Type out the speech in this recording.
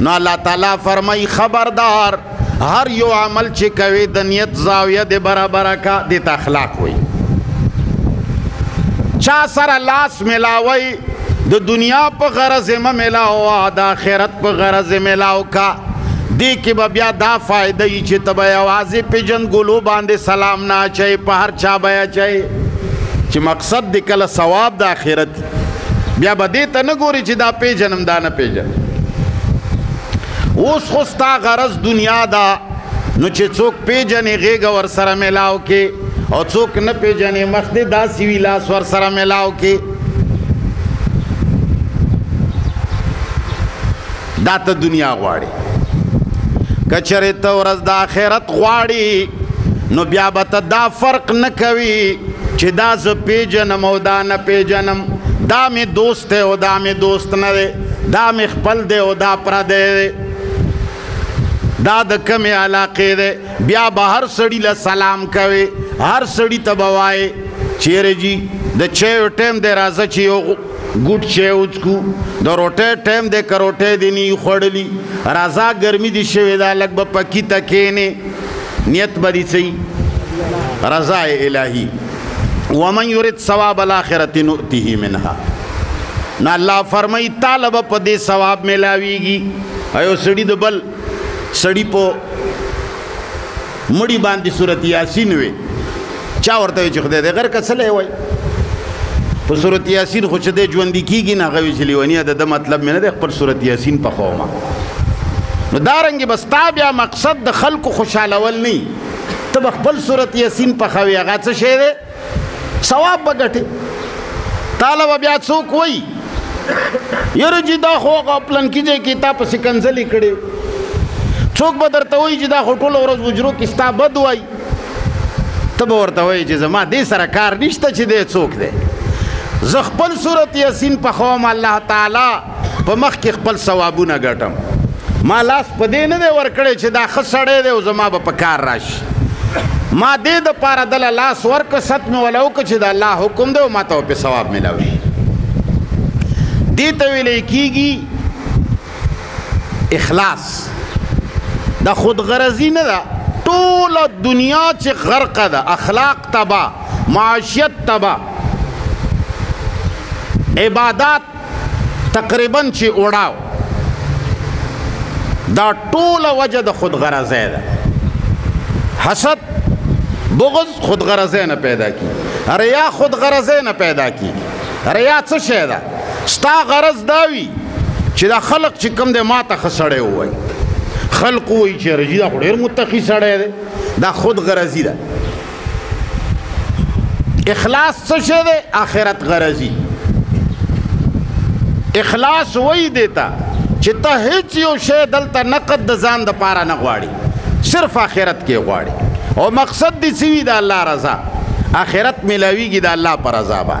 نو الله تعالی فرمای خبردار هر یو عمل چې کوي د نیت زاویه د برابر کا د اخلاق وي چا سره لاس ملاوي د دنیا په غرض مې ملاو د آخرت په غرض ملاو کا دې کې به بیا دا فائدې چې تبه आवाज په جن ګلو باندې سلام نه چي په هر چا بیا چي چې مقصد د کله ثواب د آخرت بیا به دې ته نه ګوري چې دا پیژنم دا نه پیژنم اوس خو ستا غرض دنیا ده نو چې څوک پیژنې غېږه ور سره میلاو کې او څوک نه پیژنې مخ دې داسې وي لاس ور سره میلاو کې دا ته دنیا غواړي کچره ته ورځ د آخرت غواړي نو بیا به ته دا فرق نه کوي چې دا زه پیژنم او دا نه پیژنم دا مې دوست او دا مې دوست نه دی دا مې خپل دی او دا پردی دی دا د کمې علاقې دی بیا به هر سړي له سلام کوي هر سړي ته به وایې چیرې جی د چیو ټیم دی راځه چې یو ګوټ چای وڅکو د روټې ټیم د کروټې دی نه خړلی رازا ګرمي دي شوی دا لګ په پکی تکینه نیت به دي سي رضا الهی ومن يريد ثواب الاخره نؤته منها نه الله فرمای طالب په دې ثواب ملاويږي ایو سړی د بل سړی په مړی باندې سورت یاسین وي چا ورته چې خدای دې غر کسلې وای په سورت یاسین خو چې دې ژوند کیږي نه غوي چې لیونی ده د مطلب مې نه د خپل سورت یاسین په خوما نو دارنګ بس تا بیا مقصد د خلکو خوشالول نه ته خپل سورت یاسین په خوي هغه څه شی ثواب به ګټي تاله به بیا څوک وای یره چې دا خو پلان کیږي کې تا په سکنځلې کړي څوک به درته وای چې دا خو ټول ورځ وجرو کې ستا بد وای ته به ورته وای چې زما دې سره کار نشته چې دې څوک دی زه خپل صورت یاسین په خوم الله تعالی په مخ کې خپل ثوابونه ګټم ما لاس په دې نه دی ورکړی چې دا ښه سړی دی او زما به په کار راشي ما دې د پاره د لاس ورک ست مې ولو که چې د الله حکم دی او ما ته په ثواب ملاو شي دې ته ویل کېږي اخلاص دا خود غرضی نه ده ټول دنیا چې غرق ده اخلاق تبا معاشیت تبا عبادت تقریبا چې وړاو دا ټوله وجه د خود غرضه ده حسد بغض خود غرضه نه پیدا کی ریا خود غرضه نه پیدا کی ریا څه شی ده ستا غرض داوی چې دا خلق چې کم ده ما ته خسړې وای خلق وای چې رجی دا ډېر متقی سړی ده دا خود غرضی ده اخلاص څه شی دی اخرت غرضی اخلاص وای دیتا چې ته هیڅ یو شی دلته نقد د ځان د پاره نه غواړي صرف اخرت کې غواړي او مقصد دې سوي د الله رضا اخرت ملاويږي د الله پر رضا باندې